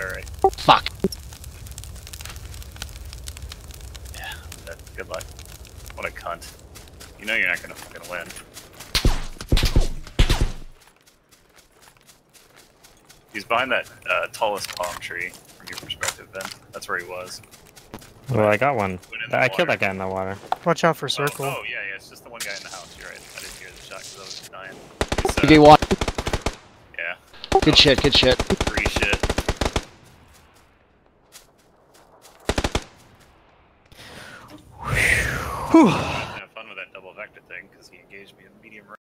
Alright. Fuck. Yeah, that, good luck. What a cunt. You know you're not gonna fucking win. He's behind that uh, tallest palm tree, from your perspective, Ben. That's where he was. Well, I got one. Went in the I killed that guy in the water. Watch out for Oh, circle. Oh, yeah, yeah, it's just the one guy in the house. You're right. I didn't hear the shot because I was dying. It's, You one. yeah, Good shit, good shit. Whew. Have fun with that double vector thing because he engaged me in medium. range.